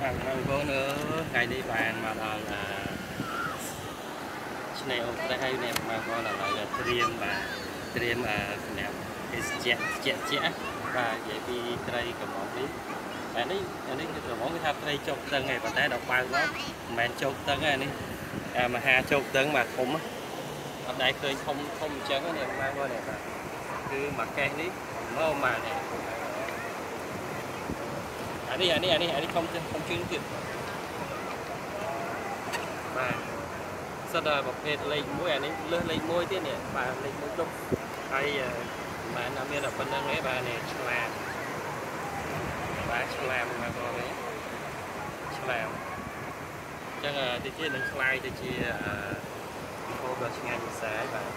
បាទបងប្អូនអើយថ្ងៃនេះបានមកដល់អាឆ្នេរអូត្រេសហើយនេះបងប្អូនឥឡូវត្រៀមបាទត្រៀមអាសម្រាប់ទេសជៈជៈជៈបាទនិយាយពីត្រីកំងនេះបាទនេះអានេះគឺកំងគេថាត្រីជោគតឹងឯងប៉ុន្តែដល់បើកមកមិនមែនជោគតឹងទេនេះអាមហាជោគតឹងបាទធំអត់ដែរឃើញធំធំអញ្ចឹងនេះបងប្អូននេះបាទគឺមួយកេះនេះមកមកនេះអា នេះអានេះអានេះអានេះធំធំជាងទៀតបាទសិតតែប្រភេទលេខ1អានេះលើសលេខ1ទៀតនេះបាទលេខ1ដុំហើយមិនមែនមានតែប៉ុណ្្នឹងទេបាទនេះឆ្លាមបាទឆ្លាមមកបងនេះឆ្លាមអញ្ចឹងទីទៀតនឹងឆ្លាយទៅជាហូបដ៏ឆ្ងាញ់ពិសាបាទ